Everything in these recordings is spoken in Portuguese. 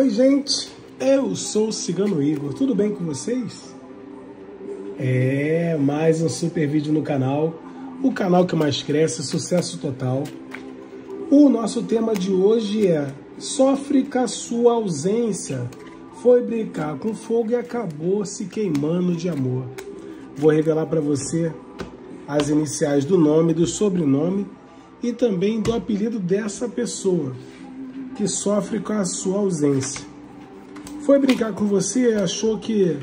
Oi, gente, eu sou o Cigano Igor, tudo bem com vocês? É, mais um super vídeo no canal, o canal que mais cresce, sucesso total. O nosso tema de hoje é Sofre com a sua ausência, foi brincar com fogo e acabou se queimando de amor. Vou revelar para você as iniciais do nome, do sobrenome e também do apelido dessa pessoa que sofre com a sua ausência. Foi brincar com você achou que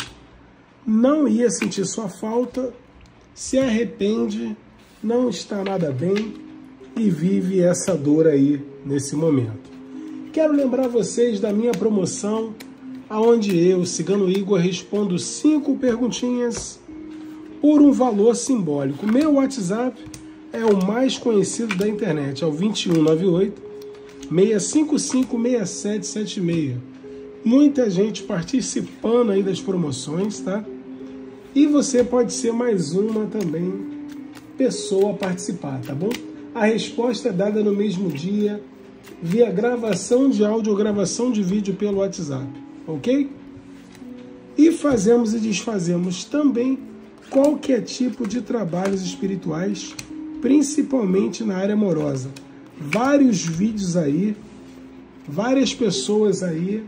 não ia sentir sua falta, se arrepende, não está nada bem e vive essa dor aí nesse momento. Quero lembrar vocês da minha promoção, aonde eu, Cigano Igor, respondo cinco perguntinhas por um valor simbólico. Meu WhatsApp é o mais conhecido da internet, é o 2198 655 6776. Muita gente participando aí das promoções, tá? E você pode ser mais uma também pessoa a participar, tá bom? A resposta é dada no mesmo dia, via gravação de áudio ou gravação de vídeo pelo WhatsApp, ok? E fazemos e desfazemos também qualquer tipo de trabalhos espirituais, principalmente na área amorosa vários vídeos aí, várias pessoas aí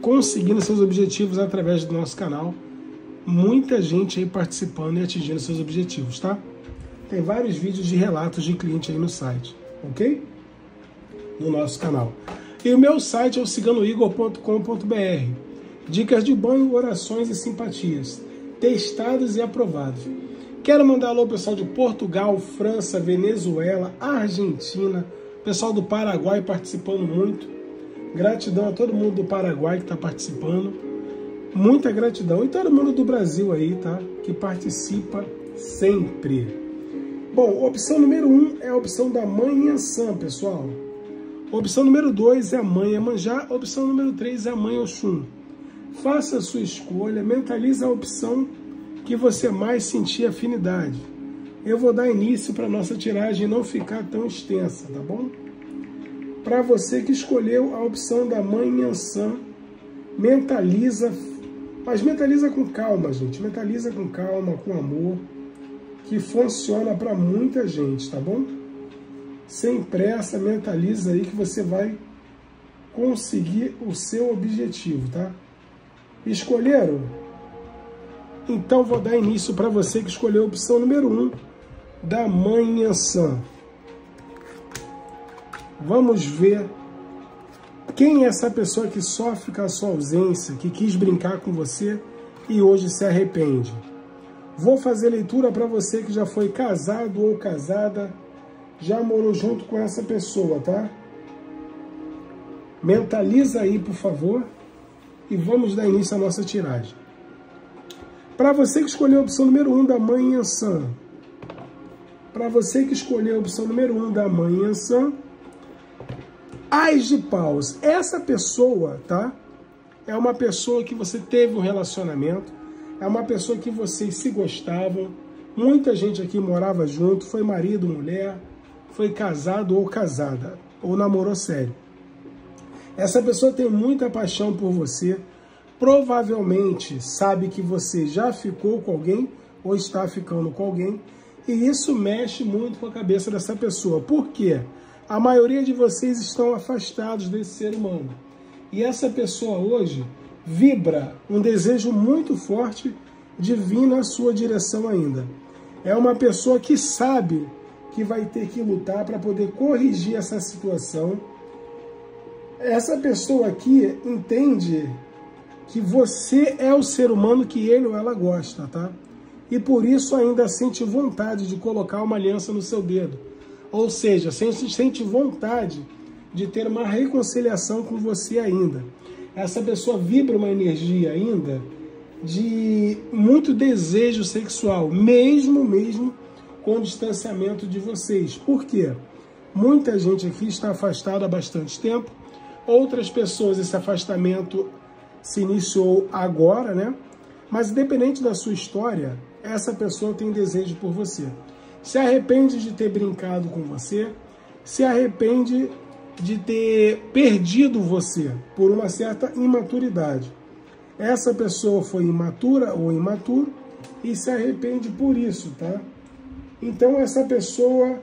conseguindo seus objetivos através do nosso canal. Muita gente aí participando e atingindo seus objetivos, tá? Tem vários vídeos de relatos de cliente aí no site, ok? No nosso canal. E o meu site é o ciganoigor.com.br. Dicas de banho, orações e simpatias. Testados e aprovados. Quero mandar alô pessoal de Portugal, França, Venezuela, Argentina, Pessoal do Paraguai participando muito. Gratidão a todo mundo do Paraguai que está participando. Muita gratidão. E todo mundo do Brasil aí, tá? Que participa sempre. Bom, opção número um é a opção da mãe Yansan, pessoal. Opção número dois é a mãe Emanjá. Opção número três é a mãe Oxum. Faça a sua escolha, mentalize a opção que você mais sentir afinidade eu vou dar início para nossa tiragem não ficar tão extensa, tá bom? Para você que escolheu a opção da mãe Yansan, mentaliza, mas mentaliza com calma, gente, mentaliza com calma, com amor, que funciona para muita gente, tá bom? Sem pressa, mentaliza aí que você vai conseguir o seu objetivo, tá? Escolheram? Então vou dar início para você que escolheu a opção número 1. Um, da Ansan. Vamos ver quem é essa pessoa que sofre com a sua ausência, que quis brincar com você e hoje se arrepende. Vou fazer leitura para você que já foi casado ou casada, já morou junto com essa pessoa, tá? Mentaliza aí, por favor, e vamos dar início à nossa tiragem. Para você que escolheu a opção número 1 um da mãe Ansan, para você que escolheu a opção número 1 um da Ansan, Ais de paus. Essa pessoa, tá? É uma pessoa que você teve um relacionamento, é uma pessoa que vocês se gostavam, muita gente aqui morava junto, foi marido, mulher, foi casado ou casada, ou namorou sério. Essa pessoa tem muita paixão por você, provavelmente sabe que você já ficou com alguém ou está ficando com alguém, e isso mexe muito com a cabeça dessa pessoa. Por quê? A maioria de vocês estão afastados desse ser humano. E essa pessoa hoje vibra um desejo muito forte de vir na sua direção ainda. É uma pessoa que sabe que vai ter que lutar para poder corrigir essa situação. Essa pessoa aqui entende que você é o ser humano que ele ou ela gosta, tá? E por isso ainda sente vontade de colocar uma aliança no seu dedo. Ou seja, sente vontade de ter uma reconciliação com você ainda. Essa pessoa vibra uma energia ainda de muito desejo sexual, mesmo mesmo com o distanciamento de vocês. Por quê? Muita gente aqui está afastada há bastante tempo. Outras pessoas esse afastamento se iniciou agora, né? Mas independente da sua história, essa pessoa tem desejo por você. Se arrepende de ter brincado com você, se arrepende de ter perdido você por uma certa imaturidade. Essa pessoa foi imatura ou imaturo e se arrepende por isso, tá? Então essa pessoa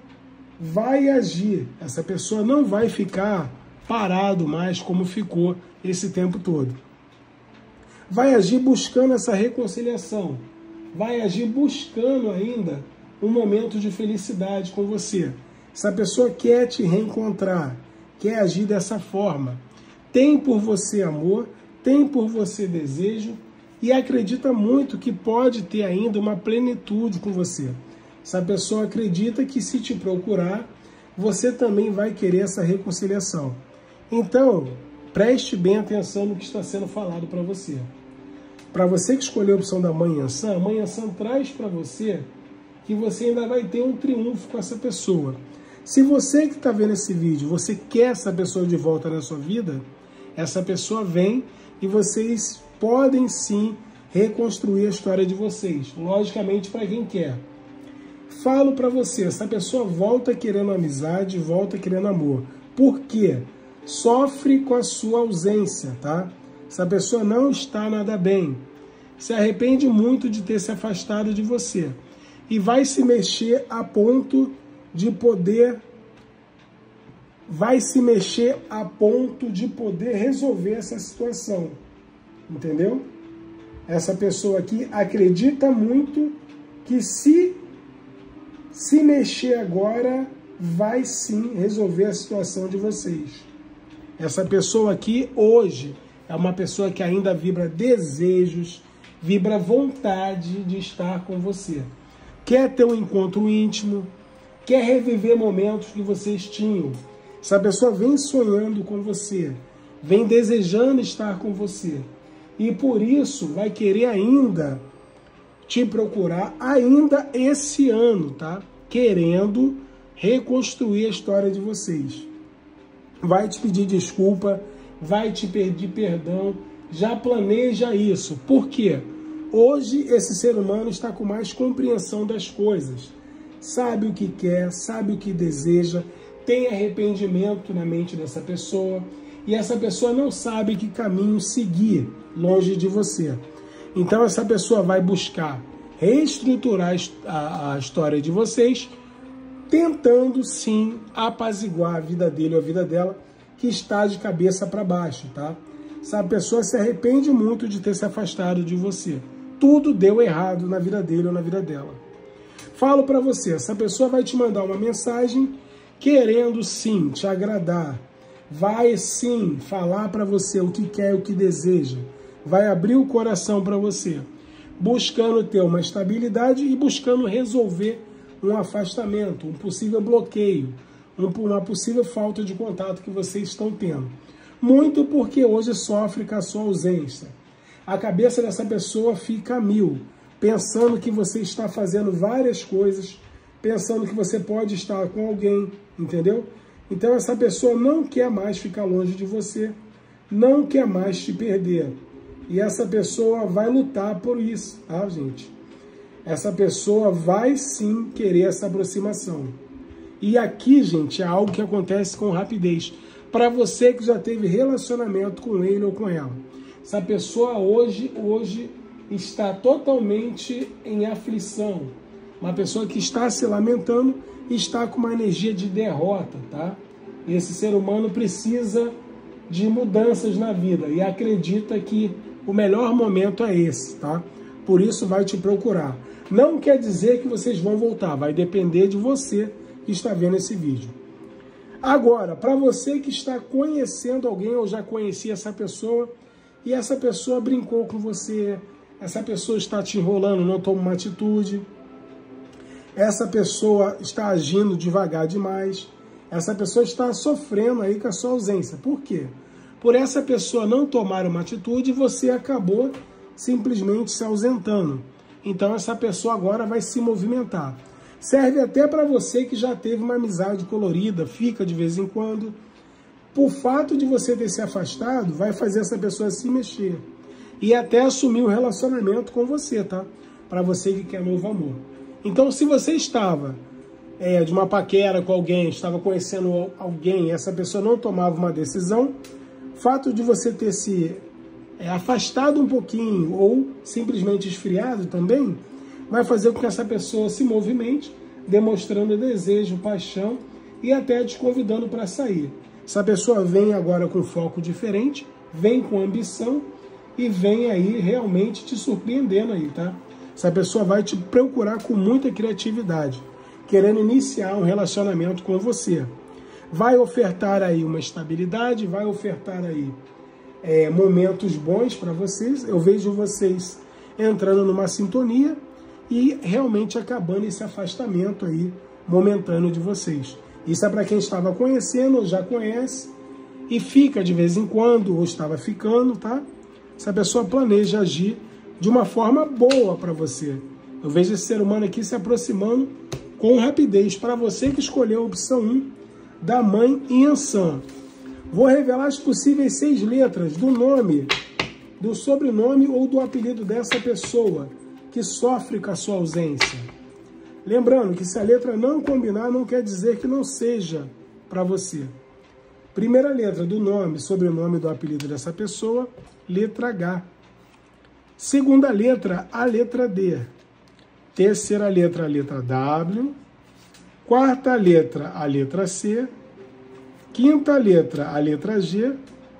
vai agir, essa pessoa não vai ficar parado mais como ficou esse tempo todo. Vai agir buscando essa reconciliação, vai agir buscando ainda um momento de felicidade com você. Essa pessoa quer te reencontrar, quer agir dessa forma. Tem por você amor, tem por você desejo e acredita muito que pode ter ainda uma plenitude com você. Essa pessoa acredita que se te procurar, você também vai querer essa reconciliação. Então, preste bem atenção no que está sendo falado para você. Para você que escolheu a opção da Manhã Sã, a Manhã Sã traz para você que você ainda vai ter um triunfo com essa pessoa. Se você que está vendo esse vídeo, você quer essa pessoa de volta na sua vida, essa pessoa vem e vocês podem sim reconstruir a história de vocês. Logicamente, para quem quer. Falo para você, essa pessoa volta querendo amizade, volta querendo amor. Por quê? Sofre com a sua ausência, tá? Essa pessoa não está nada bem. Se arrepende muito de ter se afastado de você. E vai se mexer a ponto de poder vai se mexer a ponto de poder resolver essa situação. Entendeu? Essa pessoa aqui acredita muito que se se mexer agora, vai sim resolver a situação de vocês. Essa pessoa aqui, hoje, é uma pessoa que ainda vibra desejos, vibra vontade de estar com você. Quer ter um encontro íntimo, quer reviver momentos que vocês tinham. Essa pessoa vem sonhando com você, vem desejando estar com você. E por isso vai querer ainda te procurar ainda esse ano, tá? Querendo reconstruir a história de vocês. Vai te pedir desculpa, vai te pedir perdão, já planeja isso. Por quê? Hoje esse ser humano está com mais compreensão das coisas. Sabe o que quer, sabe o que deseja, tem arrependimento na mente dessa pessoa e essa pessoa não sabe que caminho seguir longe de você. Então essa pessoa vai buscar reestruturar a, a história de vocês, tentando sim apaziguar a vida dele ou a vida dela, que está de cabeça para baixo, tá? Essa pessoa se arrepende muito de ter se afastado de você. Tudo deu errado na vida dele ou na vida dela. Falo para você, essa pessoa vai te mandar uma mensagem querendo sim te agradar, vai sim falar para você o que quer, o que deseja, vai abrir o coração para você, buscando ter uma estabilidade e buscando resolver um afastamento, um possível bloqueio, uma possível falta de contato que vocês estão tendo. Muito porque hoje sofre com a sua ausência. A cabeça dessa pessoa fica a mil, pensando que você está fazendo várias coisas, pensando que você pode estar com alguém, entendeu? Então essa pessoa não quer mais ficar longe de você, não quer mais te perder. E essa pessoa vai lutar por isso, tá, gente? Essa pessoa vai sim querer essa aproximação. E aqui, gente, é algo que acontece com rapidez. Para você que já teve relacionamento com ele ou com ela. Essa pessoa hoje, hoje está totalmente em aflição. Uma pessoa que está se lamentando está com uma energia de derrota, tá? Esse ser humano precisa de mudanças na vida e acredita que o melhor momento é esse, tá? Por isso vai te procurar. Não quer dizer que vocês vão voltar, vai depender de você está vendo esse vídeo. Agora, para você que está conhecendo alguém ou já conhecia essa pessoa e essa pessoa brincou com você, essa pessoa está te enrolando, não toma uma atitude, essa pessoa está agindo devagar demais, essa pessoa está sofrendo aí com a sua ausência. Por quê? Por essa pessoa não tomar uma atitude, você acabou simplesmente se ausentando. Então essa pessoa agora vai se movimentar. Serve até para você que já teve uma amizade colorida, fica de vez em quando. Por fato de você ter se afastado, vai fazer essa pessoa se mexer e até assumir o um relacionamento com você, tá? Para você que quer novo amor. Então, se você estava é, de uma paquera com alguém, estava conhecendo alguém, essa pessoa não tomava uma decisão, fato de você ter se é, afastado um pouquinho ou simplesmente esfriado também, vai fazer com que essa pessoa se movimente, demonstrando desejo, paixão e até te convidando para sair. Essa pessoa vem agora com foco diferente, vem com ambição e vem aí realmente te surpreendendo aí, tá? Essa pessoa vai te procurar com muita criatividade, querendo iniciar um relacionamento com você. Vai ofertar aí uma estabilidade, vai ofertar aí é, momentos bons para vocês. Eu vejo vocês entrando numa sintonia e realmente acabando esse afastamento aí momentâneo de vocês. Isso é para quem estava conhecendo ou já conhece e fica de vez em quando ou estava ficando, tá? Essa pessoa planeja agir de uma forma boa para você. Eu vejo esse ser humano aqui se aproximando com rapidez. Para você que escolheu a opção 1 da mãe Yansan. Vou revelar as possíveis seis letras do nome, do sobrenome ou do apelido dessa pessoa que sofre com a sua ausência. Lembrando que se a letra não combinar, não quer dizer que não seja para você. Primeira letra do nome, sobrenome do apelido dessa pessoa, letra H. Segunda letra, a letra D. Terceira letra, a letra W. Quarta letra, a letra C. Quinta letra, a letra G.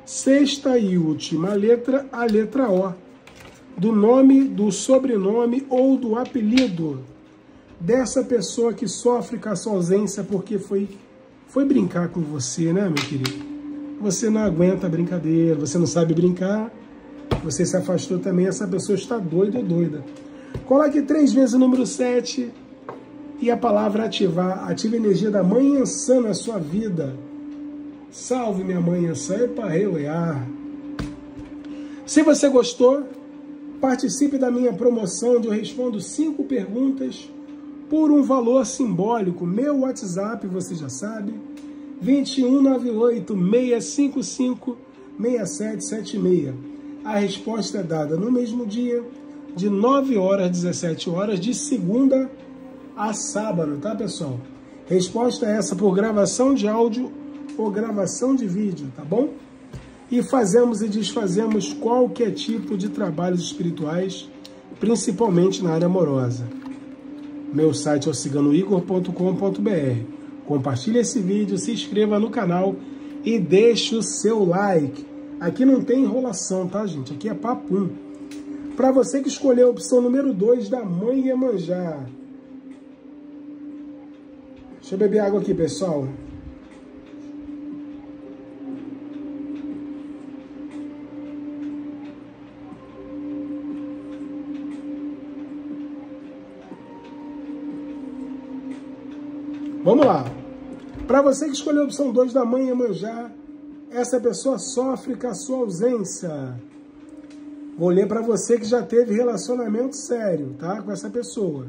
Sexta e última letra, a letra O. Do nome, do sobrenome ou do apelido dessa pessoa que sofre com a sua ausência porque foi, foi brincar com você, né, meu querido? Você não aguenta brincadeira, você não sabe brincar, você se afastou também, essa pessoa está doida ou doida. Coloque três vezes o número 7 e a palavra ativar. Ative a energia da mãe Ansã na sua vida. Salve minha mãe Ansã, epa, reuear. Se você gostou, participe da minha promoção onde eu respondo cinco perguntas por um valor simbólico. Meu WhatsApp, você já sabe, 2198 655 6776 a resposta é dada no mesmo dia, de 9 horas às 17 horas, de segunda a sábado, tá, pessoal? Resposta é essa por gravação de áudio ou gravação de vídeo, tá bom? E fazemos e desfazemos qualquer tipo de trabalhos espirituais, principalmente na área amorosa. Meu site é o ciganoigor.com.br. Compartilhe esse vídeo, se inscreva no canal e deixe o seu like. Aqui não tem enrolação, tá, gente? Aqui é papum. Para você que escolheu a opção número 2 da mãe Iemanjá. Deixa eu beber água aqui, pessoal. Vamos lá. Para você que escolheu a opção 2 da mãe Iemanjá, essa pessoa sofre com a sua ausência. Vou ler para você que já teve relacionamento sério, tá? Com essa pessoa.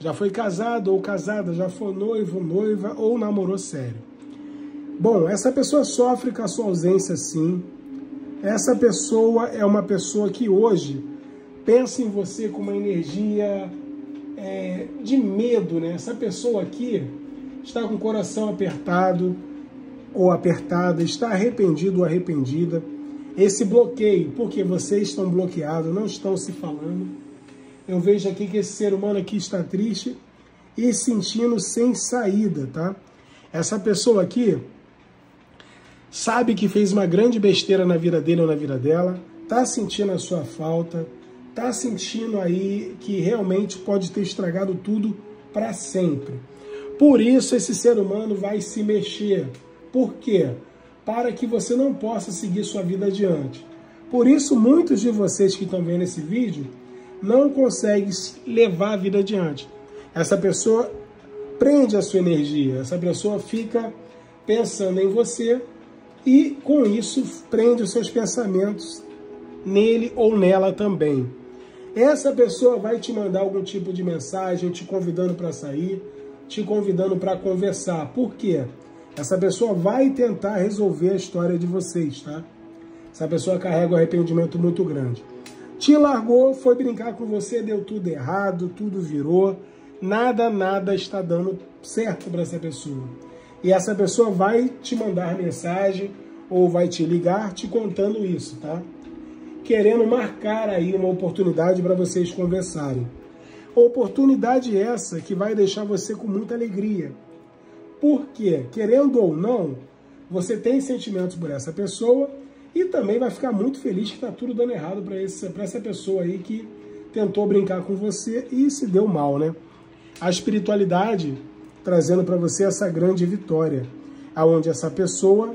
Já foi casado ou casada, já foi noivo, noiva ou namorou sério. Bom, essa pessoa sofre com a sua ausência sim. Essa pessoa é uma pessoa que hoje pensa em você com uma energia é, de medo, né? Essa pessoa aqui está com o coração apertado, ou apertada, está arrependido ou arrependida. Esse bloqueio, porque vocês estão bloqueados, não estão se falando. Eu vejo aqui que esse ser humano aqui está triste e sentindo sem saída, tá? Essa pessoa aqui sabe que fez uma grande besteira na vida dele ou na vida dela, tá sentindo a sua falta, tá sentindo aí que realmente pode ter estragado tudo para sempre. Por isso esse ser humano vai se mexer, por quê? Para que você não possa seguir sua vida adiante. Por isso, muitos de vocês que estão vendo esse vídeo não conseguem levar a vida adiante. Essa pessoa prende a sua energia, essa pessoa fica pensando em você e, com isso, prende os seus pensamentos nele ou nela também. Essa pessoa vai te mandar algum tipo de mensagem, te convidando para sair, te convidando para conversar. Por quê? Essa pessoa vai tentar resolver a história de vocês, tá? Essa pessoa carrega um arrependimento muito grande. Te largou, foi brincar com você, deu tudo errado, tudo virou. nada, nada está dando certo para essa pessoa. E essa pessoa vai te mandar mensagem ou vai te ligar te contando isso, tá? Querendo marcar aí uma oportunidade para vocês conversarem. Oportunidade essa que vai deixar você com muita alegria. Porque, querendo ou não, você tem sentimentos por essa pessoa e também vai ficar muito feliz que está tudo dando errado para essa pessoa aí que tentou brincar com você e se deu mal, né? A espiritualidade trazendo para você essa grande vitória, aonde essa pessoa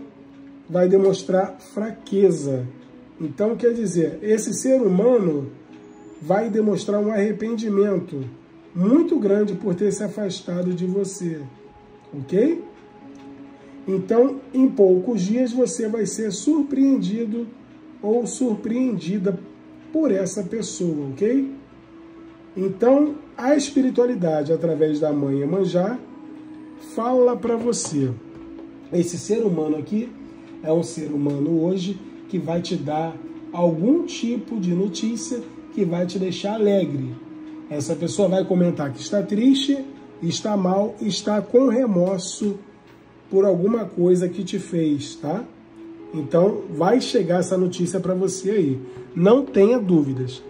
vai demonstrar fraqueza. Então, quer dizer, esse ser humano vai demonstrar um arrependimento muito grande por ter se afastado de você, ok? Então, em poucos dias você vai ser surpreendido ou surpreendida por essa pessoa, ok? Então, a espiritualidade através da mãe Emanjá fala para você. Esse ser humano aqui é um ser humano hoje que vai te dar algum tipo de notícia que vai te deixar alegre. Essa pessoa vai comentar que está triste, está mal, está com remorso por alguma coisa que te fez, tá? Então, vai chegar essa notícia para você aí. Não tenha dúvidas.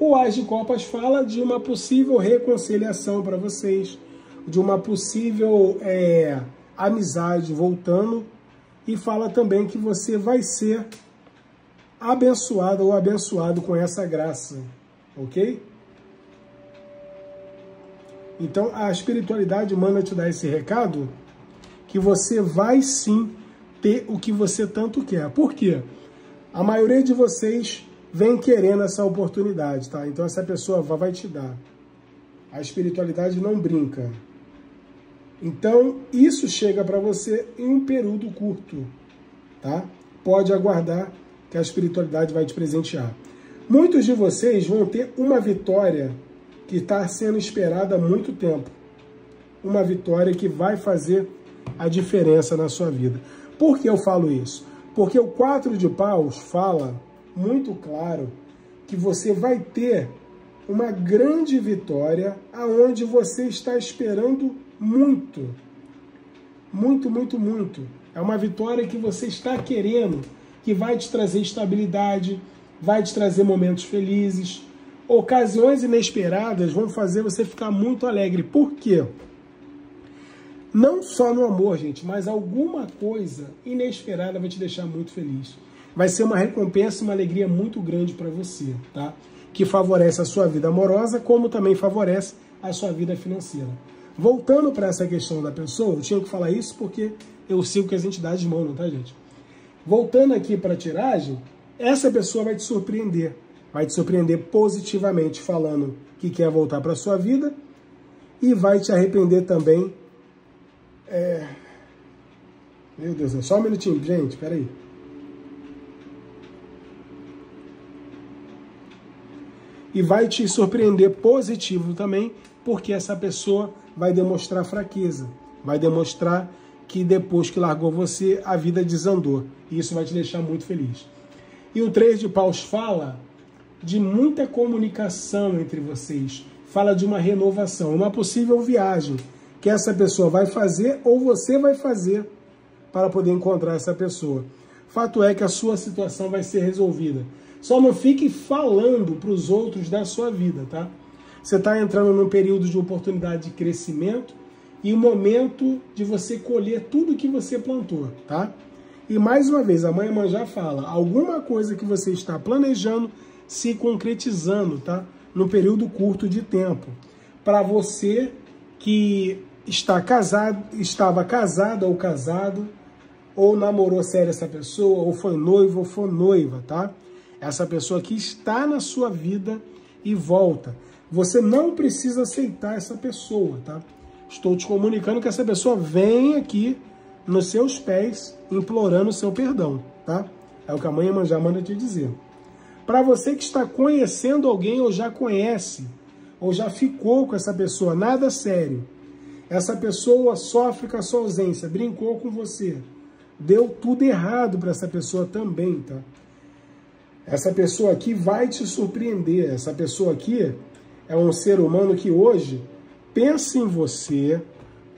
O Ás de Copas fala de uma possível reconciliação para vocês, de uma possível é, amizade voltando, e fala também que você vai ser abençoado ou abençoado com essa graça, ok? Então, a espiritualidade manda te dar esse recado que você vai sim ter o que você tanto quer. Por quê? A maioria de vocês vem querendo essa oportunidade, tá? Então essa pessoa vai te dar. A espiritualidade não brinca. Então isso chega para você em um período curto, tá? Pode aguardar que a espiritualidade vai te presentear. Muitos de vocês vão ter uma vitória que está sendo esperada há muito tempo. Uma vitória que vai fazer a diferença na sua vida. Por que eu falo isso? Porque o 4 de paus fala muito claro que você vai ter uma grande vitória aonde você está esperando muito. Muito, muito, muito. É uma vitória que você está querendo, que vai te trazer estabilidade, vai te trazer momentos felizes. Ocasiões inesperadas vão fazer você ficar muito alegre. Por quê? Não só no amor, gente, mas alguma coisa inesperada vai te deixar muito feliz. Vai ser uma recompensa uma alegria muito grande para você, tá? Que favorece a sua vida amorosa, como também favorece a sua vida financeira. Voltando para essa questão da pessoa, eu tinha que falar isso porque eu sigo que as entidades mandam, tá, gente? Voltando aqui para a tiragem, essa pessoa vai te surpreender. Vai te surpreender positivamente, falando que quer voltar para a sua vida e vai te arrepender também é... Meu Deus, só um minutinho, gente, peraí. E vai te surpreender positivo também, porque essa pessoa vai demonstrar fraqueza, vai demonstrar que depois que largou você, a vida desandou. E isso vai te deixar muito feliz. E o 3 de paus fala de muita comunicação entre vocês, fala de uma renovação, uma possível viagem que essa pessoa vai fazer ou você vai fazer para poder encontrar essa pessoa. Fato é que a sua situação vai ser resolvida. Só não fique falando para os outros da sua vida, tá? Você está entrando num período de oportunidade de crescimento e o momento de você colher tudo que você plantou, tá? E mais uma vez, a mãe já fala, alguma coisa que você está planejando se concretizando, tá? No período curto de tempo. Para você que está casado, estava casado ou casado, ou namorou sério essa pessoa, ou foi noivo ou foi noiva, tá? Essa pessoa que está na sua vida e volta. Você não precisa aceitar essa pessoa, tá? Estou te comunicando que essa pessoa vem aqui nos seus pés, implorando o seu perdão, tá? É o que a mãe já manda te dizer. Para você que está conhecendo alguém ou já conhece, ou já ficou com essa pessoa, nada sério, essa pessoa sofre com a sua ausência, brincou com você. Deu tudo errado para essa pessoa também, tá? Essa pessoa aqui vai te surpreender. Essa pessoa aqui é um ser humano que hoje pensa em você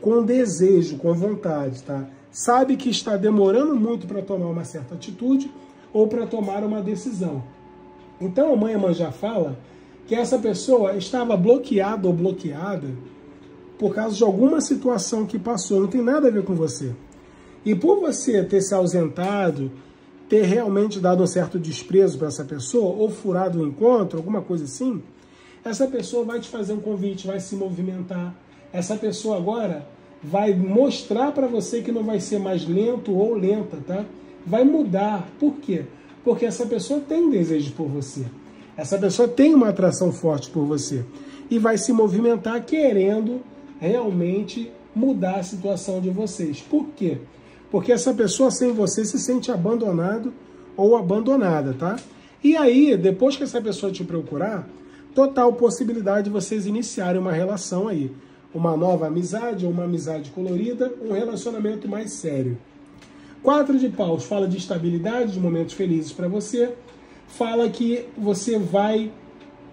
com desejo, com vontade, tá? Sabe que está demorando muito para tomar uma certa atitude ou para tomar uma decisão. Então a mãe já fala que essa pessoa estava bloqueada ou bloqueada por causa de alguma situação que passou, não tem nada a ver com você. E por você ter se ausentado, ter realmente dado um certo desprezo para essa pessoa, ou furado o um encontro, alguma coisa assim, essa pessoa vai te fazer um convite, vai se movimentar. Essa pessoa agora vai mostrar para você que não vai ser mais lento ou lenta, tá? Vai mudar. Por quê? Porque essa pessoa tem desejo por você. Essa pessoa tem uma atração forte por você. E vai se movimentar querendo realmente mudar a situação de vocês. Por quê? Porque essa pessoa sem você se sente abandonado ou abandonada, tá? E aí, depois que essa pessoa te procurar, total possibilidade de vocês iniciarem uma relação aí. Uma nova amizade ou uma amizade colorida, um relacionamento mais sério. Quatro de paus fala de estabilidade, de momentos felizes para você. Fala que você vai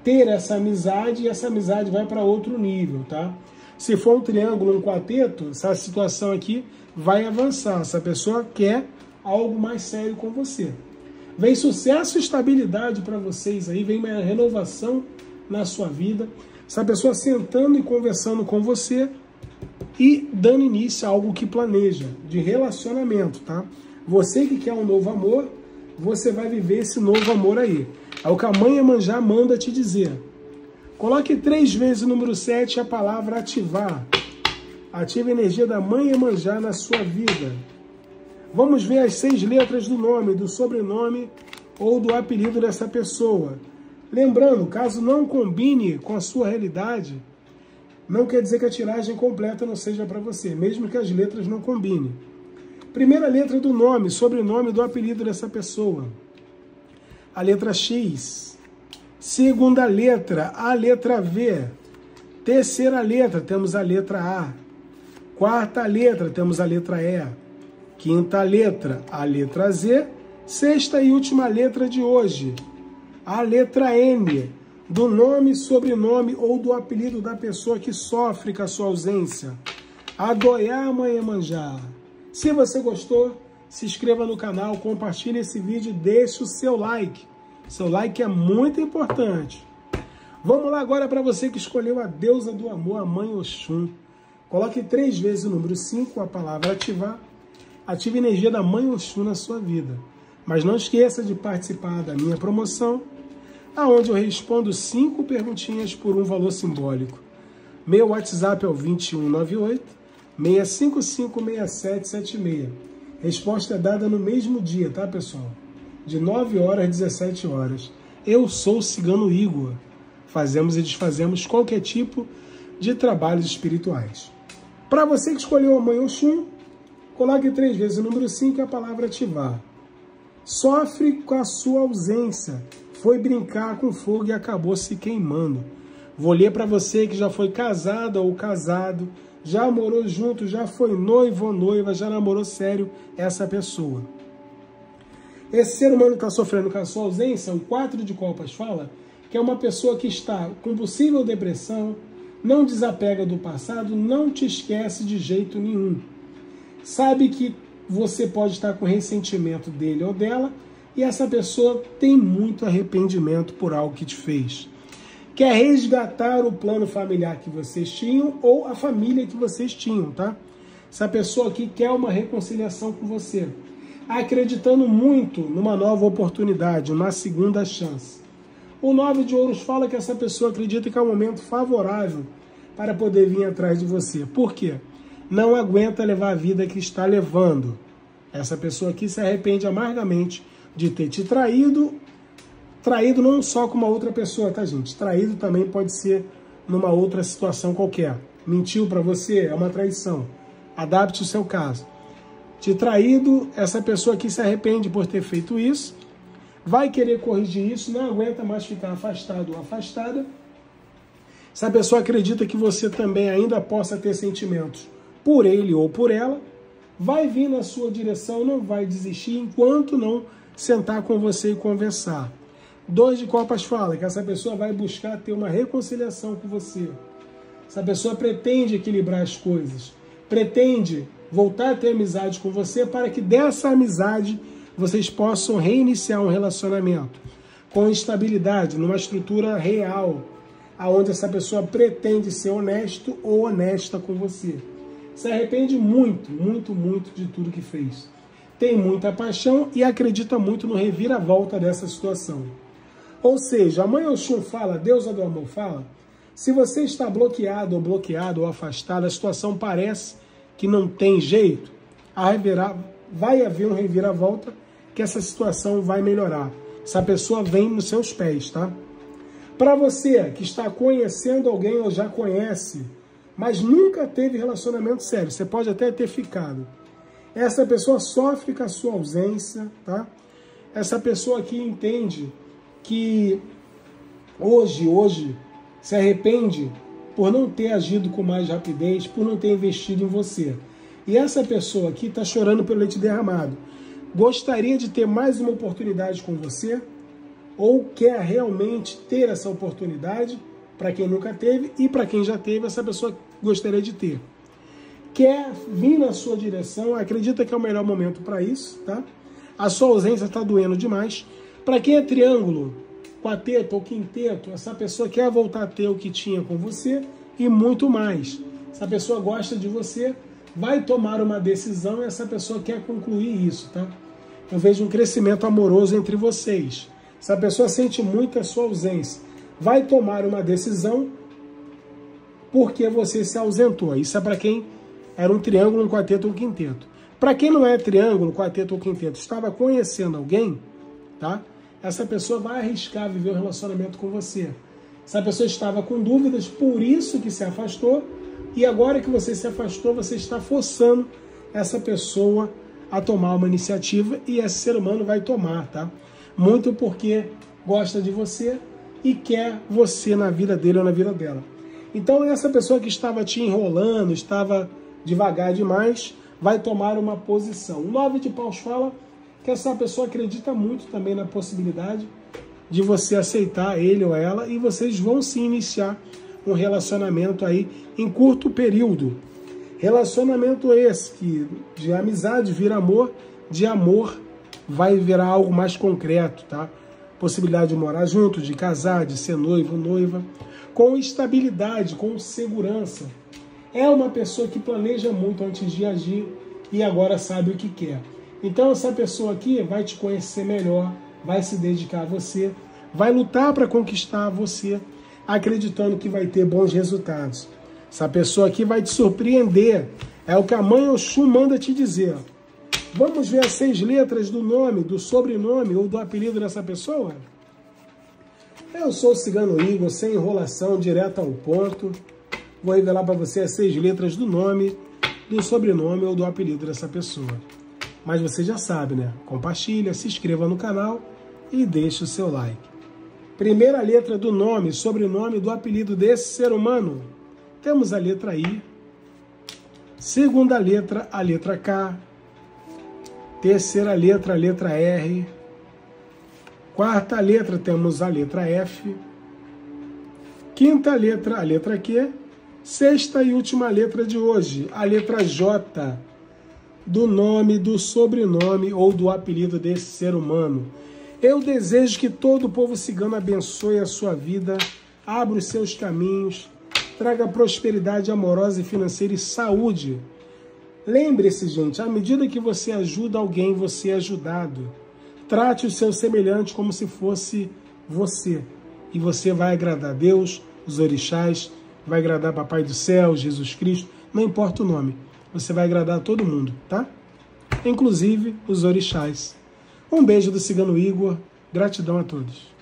ter essa amizade e essa amizade vai para outro nível, tá? Se for um triângulo, um quarteto, essa situação aqui vai avançar. Essa pessoa quer algo mais sério com você. Vem sucesso e estabilidade para vocês aí, vem uma renovação na sua vida. Essa pessoa sentando e conversando com você e dando início a algo que planeja, de relacionamento, tá? Você que quer um novo amor, você vai viver esse novo amor aí. É o que a mãe Emanjá manda te dizer. Coloque três vezes o número 7 a palavra ativar. Ative a energia da mãe Emanjá na sua vida. Vamos ver as seis letras do nome, do sobrenome ou do apelido dessa pessoa. Lembrando, caso não combine com a sua realidade, não quer dizer que a tiragem completa não seja para você, mesmo que as letras não combinem. Primeira letra do nome, sobrenome do apelido dessa pessoa. A letra X. Segunda letra, a letra V. Terceira letra, temos a letra A. Quarta letra, temos a letra E. Quinta letra, a letra Z. Sexta e última letra de hoje, a letra N, do nome, sobrenome ou do apelido da pessoa que sofre com a sua ausência. Adoyama Emanjá. Se você gostou, se inscreva no canal, compartilhe esse vídeo e deixe o seu like. Seu like é muito importante. Vamos lá agora para você que escolheu a deusa do amor, a mãe Oxum. Coloque três vezes o número 5, a palavra ativar. Ative a energia da mãe Oxum na sua vida. Mas não esqueça de participar da minha promoção, aonde eu respondo cinco perguntinhas por um valor simbólico. Meu WhatsApp é o 2198 655 6776. Resposta é dada no mesmo dia, tá, pessoal? de 9 horas às 17 horas. Eu sou o Cigano Igor. Fazemos e desfazemos qualquer tipo de trabalhos espirituais. Para você que escolheu a Mãe Oxum, coloque três vezes o número 5 e a palavra ativar. Sofre com a sua ausência. Foi brincar com fogo e acabou se queimando. Vou ler para você que já foi casada ou casado, já morou junto, já foi noivo ou noiva, já namorou sério essa pessoa. Esse ser humano está sofrendo com a sua ausência, o 4 de copas fala que é uma pessoa que está com possível depressão, não desapega do passado, não te esquece de jeito nenhum. Sabe que você pode estar com ressentimento dele ou dela e essa pessoa tem muito arrependimento por algo que te fez. Quer resgatar o plano familiar que vocês tinham ou a família que vocês tinham, tá? Essa pessoa aqui quer uma reconciliação com você acreditando muito numa nova oportunidade, uma segunda chance. O nove de ouros fala que essa pessoa acredita que é um momento favorável para poder vir atrás de você. Por quê? Não aguenta levar a vida que está levando. Essa pessoa aqui se arrepende amargamente de ter te traído. Traído não só com uma outra pessoa, tá, gente? Traído também pode ser numa outra situação qualquer. Mentiu para você é uma traição. Adapte o seu caso te traído, essa pessoa aqui se arrepende por ter feito isso, vai querer corrigir isso, não aguenta mais ficar afastado ou afastada. Essa pessoa acredita que você também ainda possa ter sentimentos por ele ou por ela, vai vir na sua direção, não vai desistir enquanto não sentar com você e conversar. Dois de copas fala que essa pessoa vai buscar ter uma reconciliação com você. Essa pessoa pretende equilibrar as coisas, pretende voltar a ter amizade com você para que dessa amizade vocês possam reiniciar um relacionamento com estabilidade, numa estrutura real, aonde essa pessoa pretende ser honesto ou honesta com você. Se arrepende muito, muito, muito de tudo que fez. Tem muita paixão e acredita muito no reviravolta dessa situação. Ou seja, a mãe Oxum fala, Deus do amor fala, se você está bloqueado ou bloqueado ou afastado, a situação parece que não tem jeito, vai haver um reviravolta que essa situação vai melhorar. Essa pessoa vem nos seus pés, tá? Para você que está conhecendo alguém ou já conhece, mas nunca teve relacionamento sério, você pode até ter ficado. Essa pessoa sofre com a sua ausência, tá? Essa pessoa aqui entende que hoje, hoje, se arrepende por não ter agido com mais rapidez, por não ter investido em você. E essa pessoa aqui está chorando pelo leite derramado. Gostaria de ter mais uma oportunidade com você? Ou quer realmente ter essa oportunidade? Para quem nunca teve e para quem já teve, essa pessoa gostaria de ter. Quer vir na sua direção, acredita que é o melhor momento para isso, tá? A sua ausência está doendo demais. Para quem é triângulo, quarteto ou quinteto, essa pessoa quer voltar a ter o que tinha com você e muito mais. Essa pessoa gosta de você, vai tomar uma decisão e essa pessoa quer concluir isso, tá? Eu vejo um crescimento amoroso entre vocês. Essa pessoa sente muito a sua ausência. Vai tomar uma decisão porque você se ausentou. Isso é para quem era um triângulo, um quarteto ou um quinteto. Para quem não é triângulo, quarteto ou quinteto, estava conhecendo alguém, tá? essa pessoa vai arriscar viver um relacionamento com você. Essa pessoa estava com dúvidas, por isso que se afastou, e agora que você se afastou, você está forçando essa pessoa a tomar uma iniciativa e esse ser humano vai tomar, tá? Muito porque gosta de você e quer você na vida dele ou na vida dela. Então essa pessoa que estava te enrolando, estava devagar demais, vai tomar uma posição. O nove de paus fala que essa pessoa acredita muito também na possibilidade de você aceitar ele ou ela e vocês vão se iniciar um relacionamento aí em curto período. Relacionamento esse que de amizade vira amor, de amor vai virar algo mais concreto, tá? Possibilidade de morar junto, de casar, de ser noivo, noiva, com estabilidade, com segurança. É uma pessoa que planeja muito antes de agir e agora sabe o que quer. Então essa pessoa aqui vai te conhecer melhor, vai se dedicar a você, vai lutar para conquistar você, acreditando que vai ter bons resultados. Essa pessoa aqui vai te surpreender. É o que a mãe Oxum manda te dizer. Vamos ver as seis letras do nome, do sobrenome ou do apelido dessa pessoa? Eu sou o Cigano Igor, sem enrolação, direto ao ponto. Vou revelar para você as seis letras do nome, do sobrenome ou do apelido dessa pessoa. Mas você já sabe, né? Compartilha, se inscreva no canal e deixe o seu like. Primeira letra do nome, sobrenome do apelido desse ser humano. Temos a letra I. Segunda letra, a letra K. Terceira letra, a letra R. Quarta letra, temos a letra F. Quinta letra, a letra Q. Sexta e última letra de hoje, a letra J do nome, do sobrenome ou do apelido desse ser humano. Eu desejo que todo o povo cigano abençoe a sua vida, abra os seus caminhos, traga prosperidade amorosa e financeira e saúde. Lembre-se, gente, à medida que você ajuda alguém, você é ajudado. Trate o seu semelhante como se fosse você. E você vai agradar Deus, os orixás, vai agradar Papai do Céu, Jesus Cristo, não importa o nome você vai agradar todo mundo, tá? Inclusive os orixás. Um beijo do Cigano Igor, gratidão a todos.